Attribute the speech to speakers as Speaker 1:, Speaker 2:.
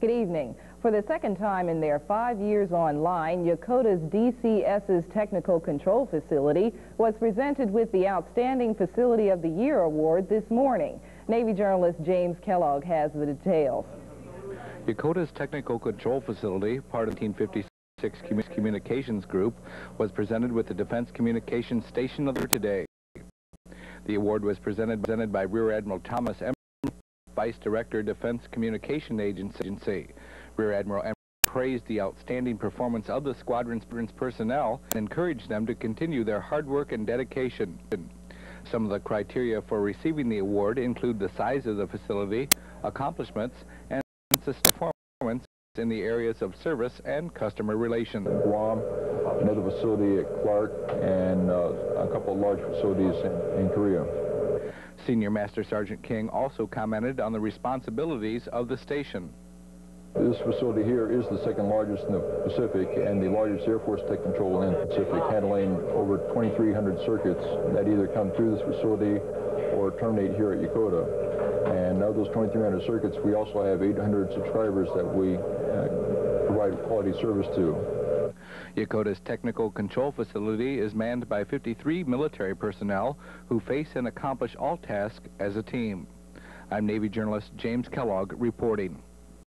Speaker 1: Good evening. For the second time in their five years online, Yokota's DCS's Technical Control Facility was presented with the Outstanding Facility of the Year award this morning. Navy journalist James Kellogg has the details.
Speaker 2: Yokota's Technical Control Facility, part of the 1956 Communications Group, was presented with the Defense Communications Station of the today. The award was presented, presented by Rear Admiral Thomas M. Vice Director, Defense Communication Agency. Rear Admiral M. praised the outstanding performance of the squadron's personnel and encouraged them to continue their hard work and dedication. Some of the criteria for receiving the award include the size of the facility, accomplishments, and performance in the areas of service and customer relations.
Speaker 3: Guam, another facility at Clark, and uh, a couple of large facilities in, in Korea.
Speaker 2: Senior Master Sergeant King also commented on the responsibilities of the station.
Speaker 3: This facility here is the second largest in the Pacific and the largest Air Force Tech Control in the Pacific, handling over 2,300 circuits that either come through this facility or terminate here at Yokota. And of those 2,300 circuits, we also have 800 subscribers that we uh, provide quality service to.
Speaker 2: Yokota's technical control facility is manned by 53 military personnel who face and accomplish all tasks as a team. I'm Navy journalist James Kellogg reporting.